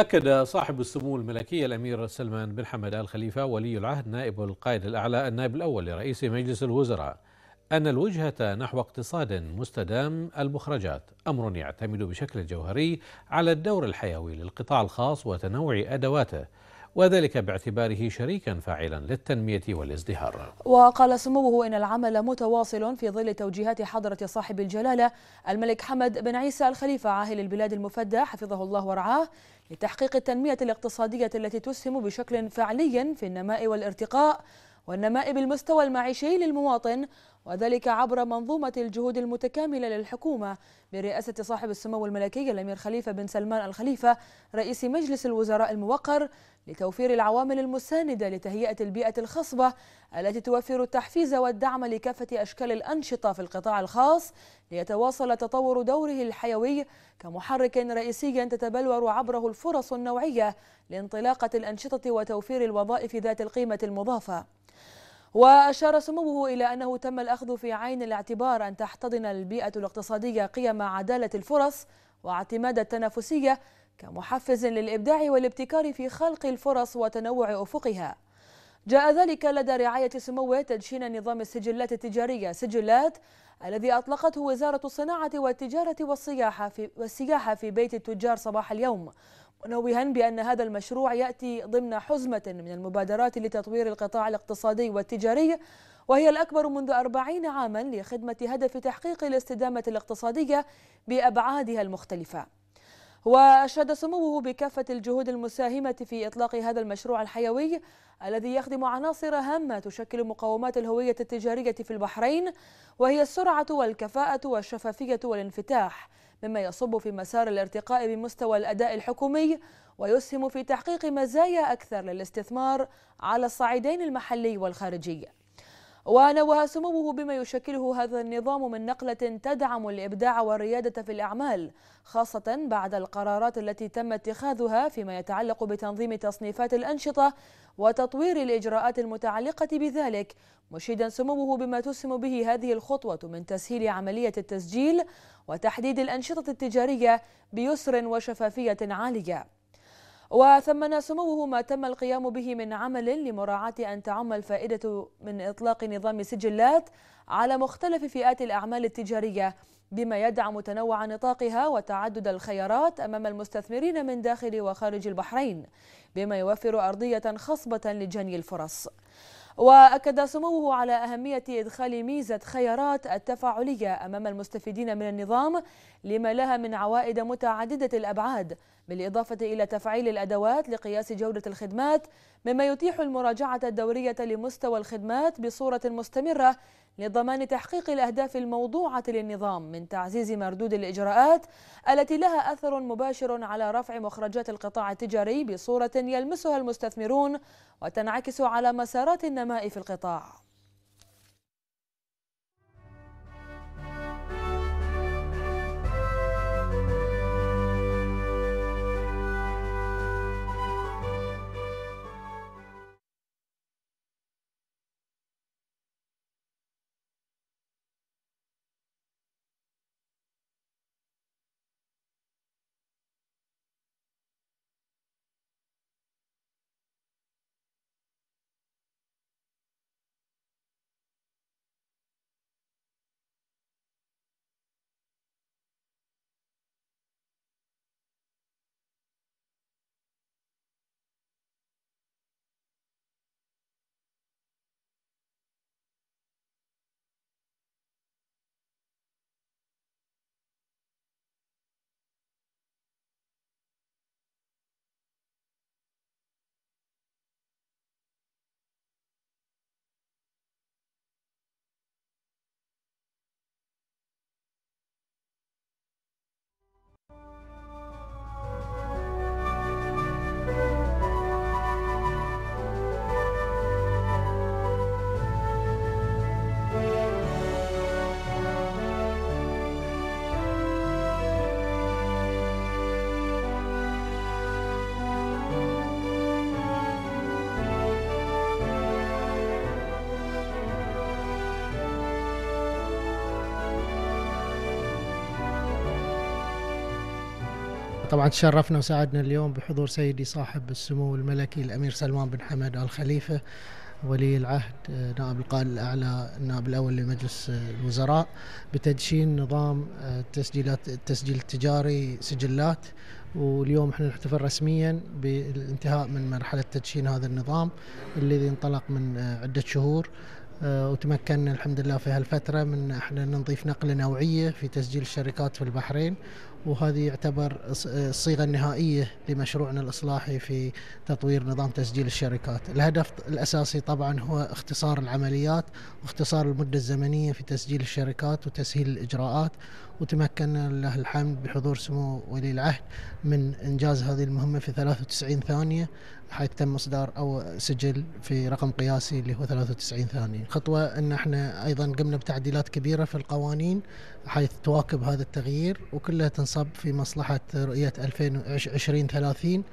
أكد صاحب السمو الملكي الأمير سلمان بن حمد آل خليفة ولي العهد نائب القائد الأعلى النائب الأول لرئيس مجلس الوزراء أن الوجهة نحو اقتصاد مستدام المخرجات. أمر يعتمد بشكل جوهري على الدور الحيوي للقطاع الخاص وتنوع أدواته. وذلك باعتباره شريكا فاعلا للتنمية والازدهار. وقال سموه إن العمل متواصل في ظل توجيهات حضرة صاحب الجلالة الملك حمد بن عيسى الخليفة عاهل البلاد المفدى حفظه الله ورعاه لتحقيق التنمية الاقتصادية التي تسهم بشكل فعلي في النماء والارتقاء والنماء بالمستوى المعيشي للمواطن وذلك عبر منظومة الجهود المتكاملة للحكومة برئاسة صاحب السمو الملكي الأمير خليفة بن سلمان الخليفة رئيس مجلس الوزراء الموقر لتوفير العوامل المساندة لتهيئة البيئة الخصبة التي توفر التحفيز والدعم لكافة أشكال الأنشطة في القطاع الخاص ليتواصل تطور دوره الحيوي كمحرك رئيسي تتبلور عبره الفرص النوعية لانطلاقة الأنشطة وتوفير الوظائف ذات القيمة المضافة. وأشار سموه إلى أنه تم الأخذ في عين الاعتبار أن تحتضن البيئة الاقتصادية قيم عدالة الفرص واعتماد التنافسية كمحفز للإبداع والابتكار في خلق الفرص وتنوع أفقها. جاء ذلك لدى رعاية سموه تدشين نظام السجلات التجارية سجلات الذي أطلقته وزارة الصناعة والتجارة والسياحة في, والسياحة في بيت التجار صباح اليوم. منوها بأن هذا المشروع يأتي ضمن حزمة من المبادرات لتطوير القطاع الاقتصادي والتجاري وهي الأكبر منذ أربعين عاما لخدمة هدف تحقيق الاستدامة الاقتصادية بأبعادها المختلفة. وأشاد سموه بكافة الجهود المساهمة في إطلاق هذا المشروع الحيوي الذي يخدم عناصر هامة تشكل مقومات الهوية التجارية في البحرين وهي السرعة والكفاءة والشفافية والانفتاح. مما يصب في مسار الارتقاء بمستوى الأداء الحكومي ويسهم في تحقيق مزايا أكثر للاستثمار على الصعيدين المحلي والخارجي. ونوه سموه بما يشكله هذا النظام من نقلة تدعم الإبداع والريادة في الأعمال خاصة بعد القرارات التي تم اتخاذها فيما يتعلق بتنظيم تصنيفات الأنشطة وتطوير الإجراءات المتعلقة بذلك مشيدا سموه بما تسهم به هذه الخطوة من تسهيل عملية التسجيل وتحديد الأنشطة التجارية بيسر وشفافية عالية. وثمن سموه ما تم القيام به من عمل لمراعاة أن تعم الفائدة من إطلاق نظام سجلات على مختلف فئات الأعمال التجارية بما يدعم تنوع نطاقها وتعدد الخيارات أمام المستثمرين من داخل وخارج البحرين بما يوفر أرضية خصبة لجني الفرص. وأكد سموه على أهمية إدخال ميزة خيارات التفاعلية أمام المستفيدين من النظام لما لها من عوائد متعددة الأبعاد بالإضافة إلى تفعيل الأدوات لقياس جودة الخدمات مما يتيح المراجعة الدورية لمستوى الخدمات بصورة مستمرة لضمان تحقيق الأهداف الموضوعة للنظام من تعزيز مردود الإجراءات التي لها أثر مباشر على رفع مخرجات القطاع التجاري بصورة يلمسها المستثمرون وتنعكس على مسارات النماء في القطاع. طبعا تشرفنا وساعدنا اليوم بحضور سيدي صاحب السمو الملكي الأمير سلمان بن حمد ال خليفه ولي العهد آه، نائب القائد الأعلى النائب الأول لمجلس الوزراء بتدشين نظام التسجيلات التسجيل التجاري سجلات. واليوم إحنا نحتفل رسميا بالانتهاء من مرحلة تدشين هذا النظام الذي انطلق من عدة شهور. آه، وتمكنا الحمد لله في هالفترة من إحنا نضيف نقلة نوعية في تسجيل الشركات في البحرين وهذه يعتبر الصيغة النهائية لمشروعنا الإصلاحي في تطوير نظام تسجيل الشركات. الهدف الأساسي طبعا هو اختصار العمليات واختصار المدة الزمنية في تسجيل الشركات وتسهيل الإجراءات وتمكنا لله الحمد بحضور سمو ولي العهد من إنجاز هذه المهمة في 93 ثانية حيث تم إصدار أو سجل في رقم قياسي اللي هو 93 ثانية. خطوة أن إحنا أيضا قمنا بتعديلات كبيرة في القوانين حيث تواكب هذا التغيير وكلها تنصب في مصلحة رؤية 2020 30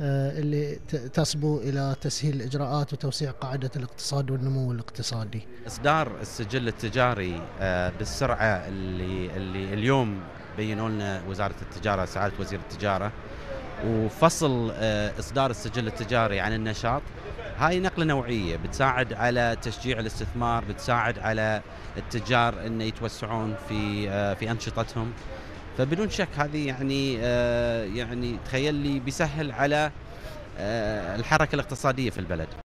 آه، اللي تصبو إلى تسهيل الإجراءات وتوسيع قاعدة الاقتصاد والنمو الاقتصادي. إصدار السجل التجاري آه، بالسرعة اللي اللي اليوم بينوا لنا وزارة التجارة سعادة وزير التجارة وفصل آه، إصدار السجل التجاري عن النشاط هاي نقلة نوعية بتساعد على تشجيع الاستثمار بتساعد على التجار إن يتوسعون في في أنشطتهم. فبدون شك هذه يعني آه، يعني تخيل لي بيسهل على آه، الحركة الاقتصادية في البلد.